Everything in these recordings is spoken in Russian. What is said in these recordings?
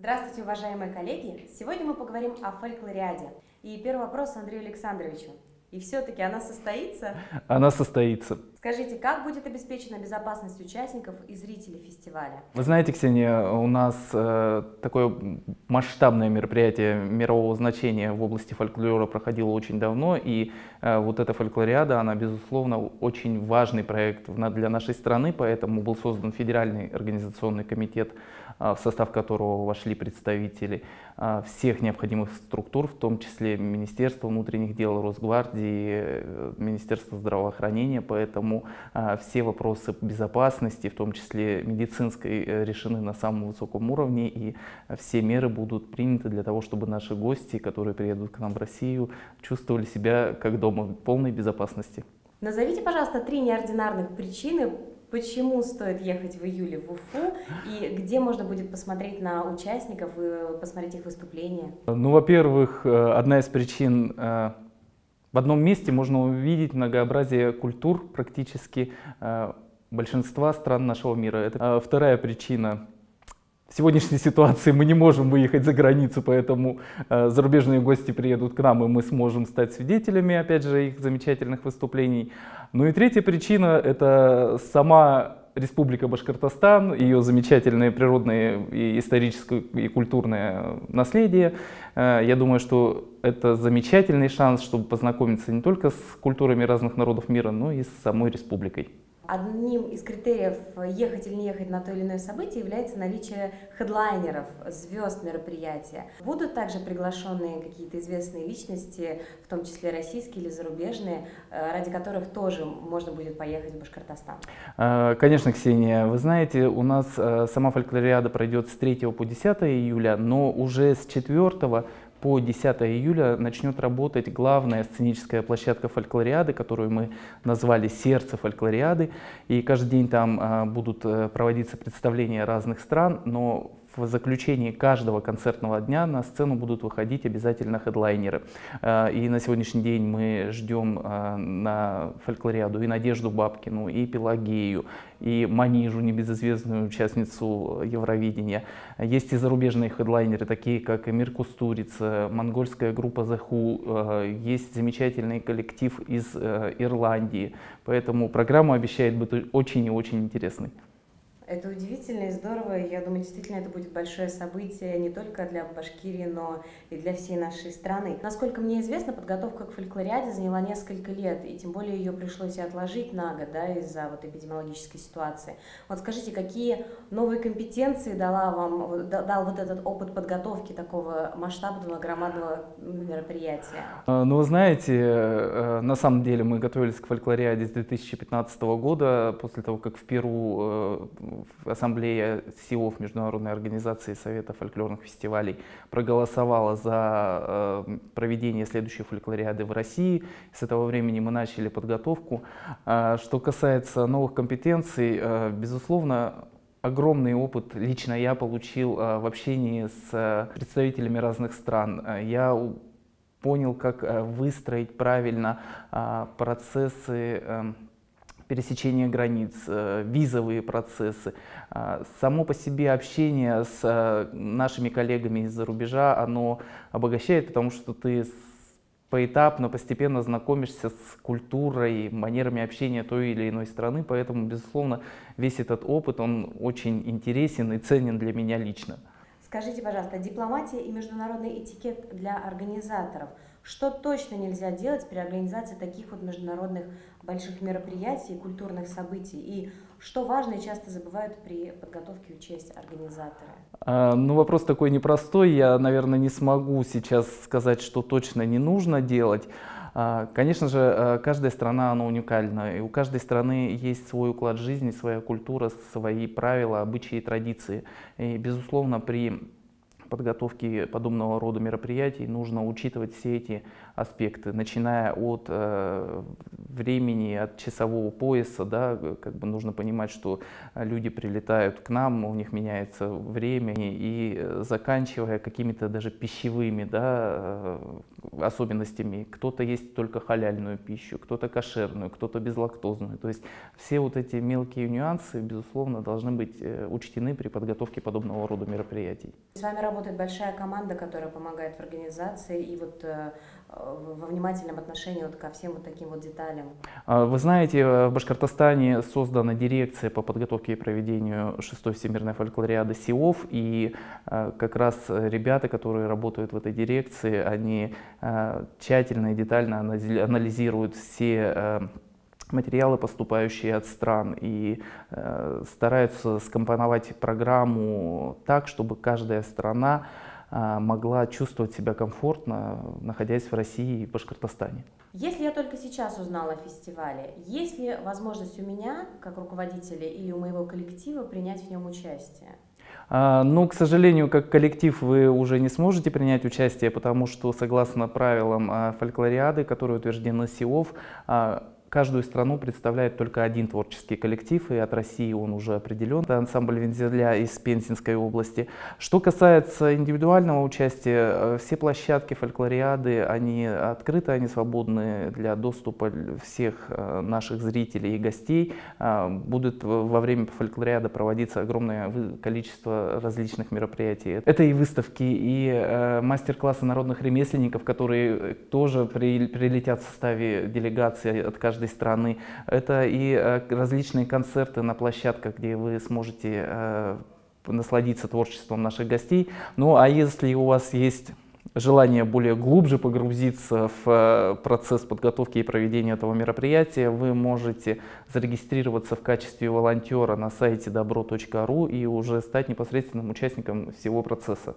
Здравствуйте, уважаемые коллеги! Сегодня мы поговорим о фольклориаде. И первый вопрос Андрею Александровичу. И все-таки она состоится? Она состоится. Скажите, как будет обеспечена безопасность участников и зрителей фестиваля? Вы знаете, Ксения, у нас э, такое масштабное мероприятие мирового значения в области фольклора проходило очень давно, и э, вот эта фольклориада, она, безусловно, очень важный проект для нашей страны, поэтому был создан Федеральный организационный комитет, э, в состав которого вошли представители э, всех необходимых структур, в том числе Министерства внутренних дел, Росгвардии, э, Министерства здравоохранения, поэтому поэтому а, все вопросы безопасности, в том числе медицинской, э, решены на самом высоком уровне, и все меры будут приняты для того, чтобы наши гости, которые приедут к нам в Россию, чувствовали себя как дома в полной безопасности. Назовите, пожалуйста, три неординарных причины, почему стоит ехать в июле в Уфу и где можно будет посмотреть на участников и посмотреть их выступления? Ну, во-первых, э, одна из причин э, в одном месте можно увидеть многообразие культур практически э, большинства стран нашего мира. Это э, вторая причина. В сегодняшней ситуации мы не можем выехать за границу, поэтому э, зарубежные гости приедут к нам, и мы сможем стать свидетелями, опять же, их замечательных выступлений. Ну и третья причина — это сама Республика Башкортостан, ее замечательное природное, и историческое и культурное наследие. Э, я думаю, что это замечательный шанс, чтобы познакомиться не только с культурами разных народов мира, но и с самой республикой. Одним из критериев ехать или не ехать на то или иное событие является наличие хедлайнеров, звезд мероприятия. Будут также приглашенные какие-то известные личности, в том числе российские или зарубежные, э, ради которых тоже можно будет поехать в Башкортостан? Э, конечно, Ксения. Вы знаете, у нас э, сама фольклориада пройдет с 3 по 10 июля, но уже с 4 по 10 июля начнет работать главная сценическая площадка фольклориады, которую мы назвали «Сердце фольклориады». И каждый день там а, будут э, проводиться представления разных стран, но в заключении каждого концертного дня на сцену будут выходить обязательно хедлайнеры. Э, и на сегодняшний день мы ждем э, на фольклориаду и Надежду Бабкину, и Пелагею, и Манижу, небезызвестную участницу Евровидения. Есть и зарубежные хедлайнеры, такие как Эмир Кустурица, монгольская группа Заху, э, есть замечательный коллектив из Ирландии. Поэтому программа обещает быть очень и очень интересной. Это удивительно и здорово. Я думаю, действительно, это будет большое событие не только для Башкирии, но и для всей нашей страны. Насколько мне известно, подготовка к фольклориаде заняла несколько лет, и тем более ее пришлось и отложить на год, да, из-за вот эпидемиологической ситуации. Вот скажите, какие новые компетенции дала вам, дал вот этот опыт подготовки такого масштабного, громадного мероприятия? А, ну, вы знаете, э, на самом деле мы готовились к фольклориаде с 2015 года, после того, как в Перу э, Ассамблея СИОФ Международной организации Совета фольклорных фестивалей проголосовала за э, проведение следующей фольклориады в России. С этого времени мы начали подготовку. А, что касается новых компетенций, э, безусловно, огромный опыт лично я получил э, в общении с представителями разных стран. Я понял, как выстроить правильно процессы пересечения границ, э, визовые процессы. А, само по себе общение с э, нашими коллегами из-за рубежа, оно обогащает, потому что ты поэтапно, постепенно знакомишься с культурой, манерами общения той или иной страны, поэтому, безусловно, весь этот опыт, он очень интересен и ценен для меня лично. Скажите, пожалуйста, дипломатия и международный этикет для организаторов – что точно нельзя делать при организации таких вот международных больших мероприятий, культурных событий? И что важно и часто забывают при подготовке учесть организаторы? А, ну, вопрос такой непростой. Я, наверное, не смогу сейчас сказать, что точно не нужно делать. А, конечно же, а, каждая страна, она уникальна, и у каждой страны есть свой уклад жизни, своя культура, свои правила, обычаи и традиции. И, безусловно, при подготовки подобного рода мероприятий нужно учитывать все эти аспекты, начиная от э, времени, от часового пояса, да, как бы нужно понимать, что люди прилетают к нам, у них меняется время, и заканчивая какими-то даже пищевыми да, особенностями. Кто-то есть только халяльную пищу, кто-то кошерную, кто-то безлактозную. То есть все вот эти мелкие нюансы, безусловно, должны быть э, учтены при подготовке подобного рода мероприятий. С вами работает большая команда, которая помогает в организации и вот э, во внимательном отношении вот ко всем вот таким вот деталям? А, вы знаете, в Башкортостане создана дирекция по подготовке и проведению шестой всемирной фольклориады СИОВ, и а, как раз ребята, которые работают в этой дирекции, они а, тщательно и детально анализируют все материалы, поступающие от стран, и э, стараются скомпоновать программу так, чтобы каждая страна могла чувствовать себя комфортно, находясь в России и Башкортостане. Если я только сейчас узнала о фестивале, есть ли возможность у меня, как руководителя или у моего коллектива, принять в нем участие? А, ну, к сожалению, как коллектив вы уже не сможете принять участие, потому что согласно правилам а, фольклориады, которые утверждены СИОВ, Каждую страну представляет только один творческий коллектив, и от России он уже определен. Это ансамбль Вензеля из Пензенской области. Что касается индивидуального участия, э, все площадки фольклориады, они открыты, они свободны для доступа всех э, наших зрителей и гостей. Э, Будет во время фольклориады проводиться огромное количество различных мероприятий. Это и выставки, и мастер-классы народных ремесленников, которые тоже прилетят в составе делегации от каждого каждой страны. Это и э, различные концерты на площадках, где вы сможете э, насладиться творчеством наших гостей. Ну а если у вас есть желание более глубже погрузиться в э, процесс подготовки и проведения этого мероприятия, вы можете зарегистрироваться в качестве волонтера на сайте добро.ру и уже стать непосредственным участником всего процесса.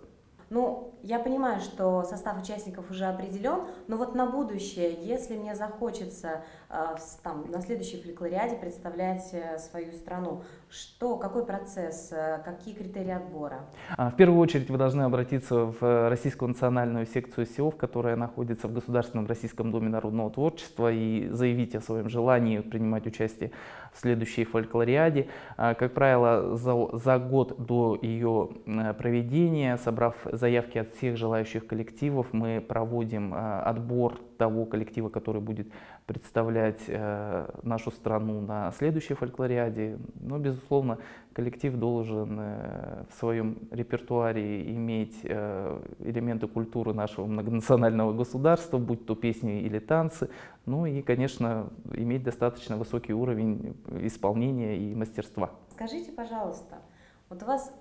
Ну, я понимаю, что состав участников уже определен, но вот на будущее, если мне захочется э, там, на следующей фольклориаде представлять э, свою страну, что, какой процесс, э, какие критерии отбора? А, в первую очередь вы должны обратиться в Российскую национальную секцию СИОВ, которая находится в Государственном Российском доме народного творчества, и заявить о своем желании принимать участие в следующей фольклориаде. А, как правило, за, за год до ее проведения, собрав заявки от всех желающих коллективов, мы проводим а, отбор того коллектива, который будет представлять э, нашу страну на следующей фольклориаде. Но, безусловно, коллектив должен э, в своем репертуаре иметь э, элементы культуры нашего многонационального государства, будь то песни или танцы, ну и, конечно, иметь достаточно высокий уровень исполнения и мастерства. Скажите, пожалуйста, вот у вас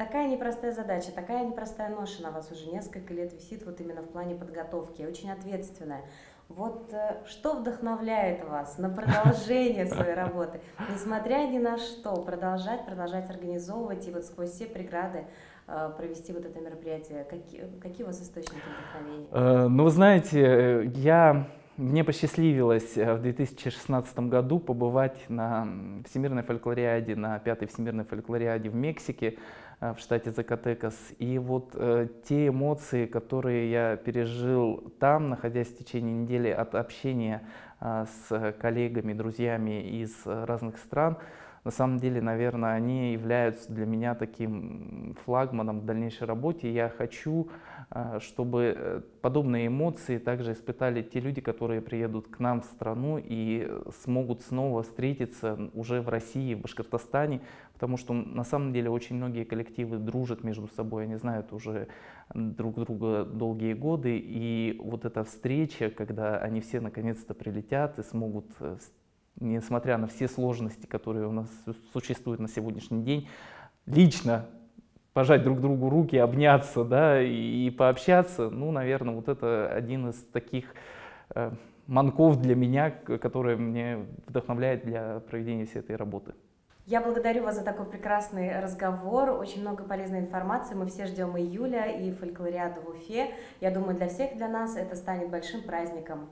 Такая непростая задача, такая непростая ноша на вас уже несколько лет висит вот именно в плане подготовки, очень ответственная. Вот э, что вдохновляет вас на продолжение своей работы, несмотря ни на что, продолжать, продолжать организовывать и вот сквозь все преграды э, провести вот это мероприятие? Какие, какие у вас источники вдохновения? Э, ну, вы знаете, я мне посчастливилось в 2016 году побывать на Всемирной фольклориаде, на пятой Всемирной фольклориаде в Мексике. Э, в штате Закатекас. И вот э, те эмоции, которые я пережил там, находясь в течение недели от общения э, с коллегами, друзьями из разных стран, на самом деле, наверное, они являются для меня таким флагманом в дальнейшей работе. Я хочу, а, чтобы э, подобные эмоции также испытали те люди, которые приедут к нам в страну и смогут снова встретиться уже в России, в Башкортостане, потому что на самом деле очень многие коллективы дружат между собой, они знают уже друг друга долгие годы, и вот эта встреча, когда они все наконец-то прилетят и смогут э, несмотря на все сложности, которые у нас существуют на сегодняшний день, лично пожать друг другу руки, обняться, да, и пообщаться, ну, наверное, вот это один из таких э, манков для меня, который мне вдохновляет для проведения всей этой работы. Я благодарю вас за такой прекрасный разговор, очень много полезной информации. Мы все ждем июля и фольклориаду в Уфе. Я думаю, для всех для нас это станет большим праздником.